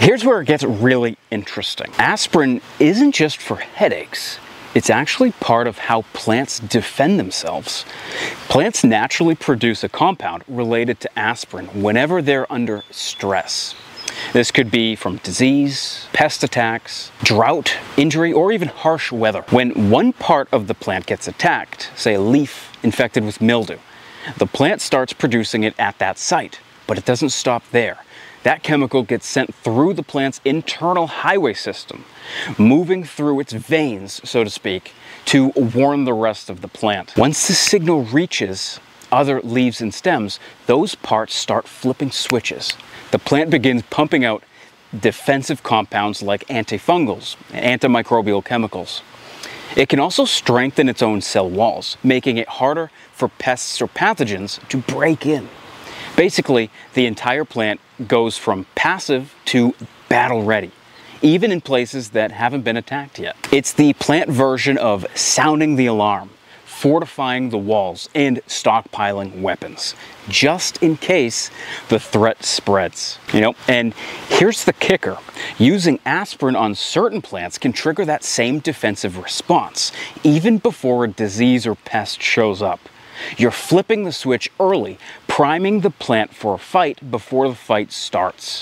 Here's where it gets really interesting. Aspirin isn't just for headaches. It's actually part of how plants defend themselves. Plants naturally produce a compound related to aspirin whenever they're under stress. This could be from disease, pest attacks, drought, injury, or even harsh weather. When one part of the plant gets attacked, say a leaf infected with mildew, the plant starts producing it at that site, but it doesn't stop there. That chemical gets sent through the plant's internal highway system, moving through its veins, so to speak, to warn the rest of the plant. Once the signal reaches other leaves and stems, those parts start flipping switches. The plant begins pumping out defensive compounds like antifungals, and antimicrobial chemicals. It can also strengthen its own cell walls, making it harder for pests or pathogens to break in. Basically, the entire plant goes from passive to battle ready, even in places that haven't been attacked yet. It's the plant version of sounding the alarm, fortifying the walls, and stockpiling weapons, just in case the threat spreads. You know, and here's the kicker. Using aspirin on certain plants can trigger that same defensive response, even before a disease or pest shows up. You're flipping the switch early, priming the plant for a fight before the fight starts.